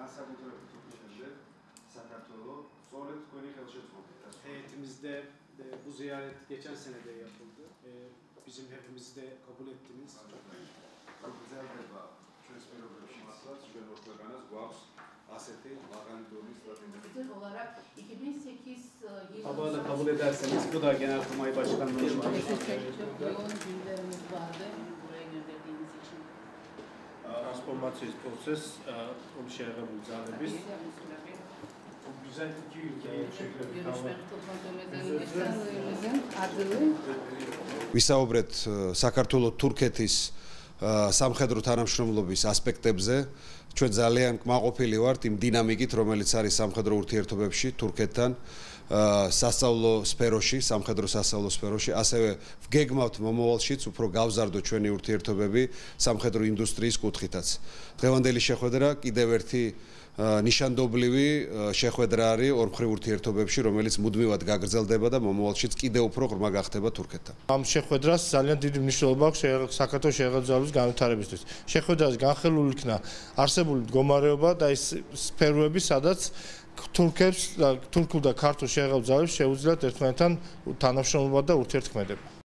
ben Sabitör Tıpkıcı, Sakatoğlu. Sonra Tıpkı'yla çalışıyoruz burada. Heyetimizde e, bu ziyaret geçen sene de yapıldı. E, bizim hepimizi de kabul ettiniz. Çok güzel bir bağ. olarak 2008 şey e, Havada kabul ederseniz bu da Genelkurmay Başkanlığı'nın çok yoğun günlerimiz var. ტრანსფორმაციის პროცესს უნდა შეღებულ ძალების ვისაუბრეთ საქართველოს თურქეთის სამხედრო თანამშრომლობის ასპექტებზე. ჩვენ ძალიან კმაყოფილი ვართ იმ დინამიკით, რომელიც არის სამხედრო ურთიერთობებში თურქეთთან, სასწავლო სფეროში, სამხედრო სასწავლო სფეროში, ასევე ვგეგმავთ მომავალშიც უფრო გავზარდო ჩვენი ურთიერთობები სამხედრო ინდუსტრიის კუთხითაც. დღევანდელი შეხვედრა კიდევ ერთი ნიშანდობლივი შეხვედრა არის ორმხრივ ურთიერთობებში, რომელიც მუდმივად გაგრძელდება და მომავალშიც კიდევ უფრო ღრმა გახდება თურქეთთან. ამ შეხვედრას ძალიან დიდი მნიშვნელობა აქვს საქართველოს შეღებძალების განვითარებისთვის. შეხვედრას განხილულ იქნა არსებული მდგომარეობა და ის სფეროები, სადაც თურქებს თურქულ და ქართულ შეღებძალებს შეუძლიათ ერთმანეთთან თანამშრომლობა და ურთიერთქმედება.